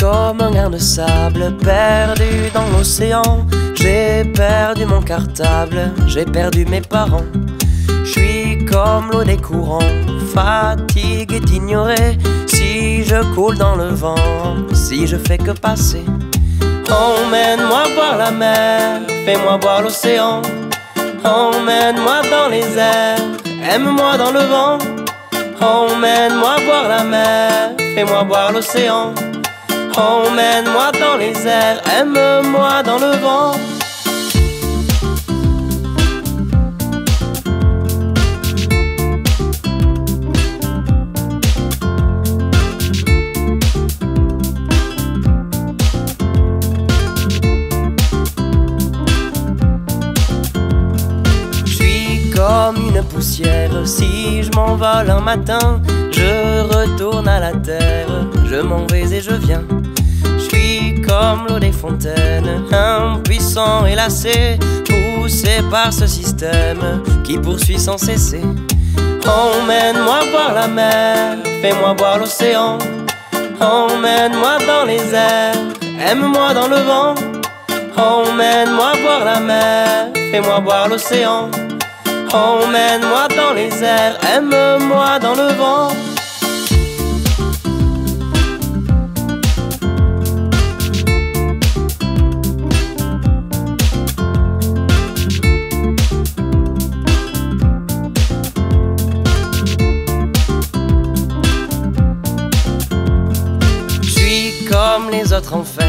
comme un grain de sable perdu dans l'océan. J'ai perdu mon cartable, j'ai perdu mes parents. Je suis comme l'eau des courants, fatigue est ignorée. Si je coule dans le vent, si je fais que passer. Emmène-moi voir la mer, fais-moi voir l'océan. Emmène-moi dans les airs, aime-moi dans le vent. Emmène-moi voir la mer, fais-moi voir l'océan. Emmène-moi dans les airs, aime-moi dans le vent. Comme une poussière, si je m'envole un matin, je retourne à la terre, je m'en vais et je viens. Je suis comme l'eau des fontaines, impuissant et lassé, poussé par ce système qui poursuit sans cesser. Emmène-moi voir la mer, fais-moi voir l'océan. Emmène-moi dans les airs, aime-moi dans le vent. Emmène-moi voir la mer, fais-moi voir l'océan. Emmène-moi dans les airs, aime-moi dans le vent. Comme les autres en fait,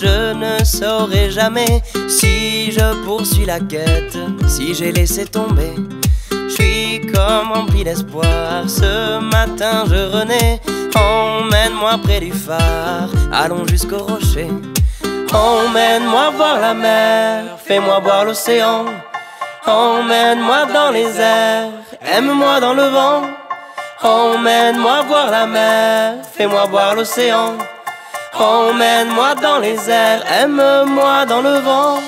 je ne saurai jamais si je poursuis la quête, si j'ai laissé tomber. Je suis comme rempli d'espoir, ce matin je renais. Emmène-moi près du phare, allons jusqu'au rocher. Emmène-moi voir la mer, fais-moi voir l'océan. Emmène-moi dans les airs, aime-moi dans le vent. Emmène-moi voir la mer, fais-moi voir l'océan. Emmène-moi dans les airs, aime-moi dans le vent.